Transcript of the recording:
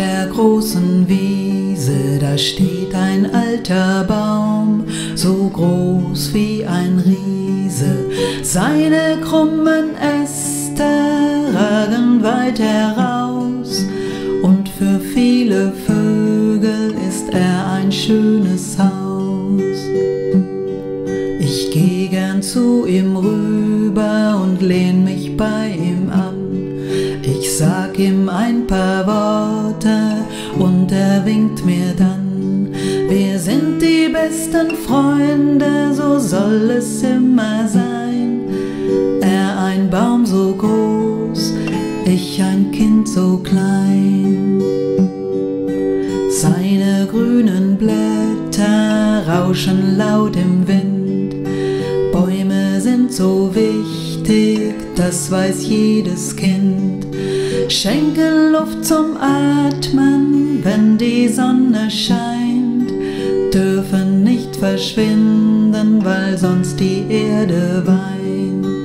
der großen Wiese, da steht ein alter Baum, so groß wie ein Riese. Seine krummen Äste ragen weit heraus, und für viele Vögel ist er ein schönes Haus. Ich gehe gern zu ihm rüber und lehn mich bei ihm an. Ich sag ihm ein paar Worte und er winkt mir dann. Wir sind die besten Freunde, so soll es immer sein. Er ein Baum so groß, ich ein Kind so klein. Seine grünen Blätter rauschen laut im Wind. Bäume sind so wichtig, das weiß jedes Kind. Schenken Luft zum Atmen, wenn die Sonne scheint, dürfen nicht verschwinden, weil sonst die Erde weint.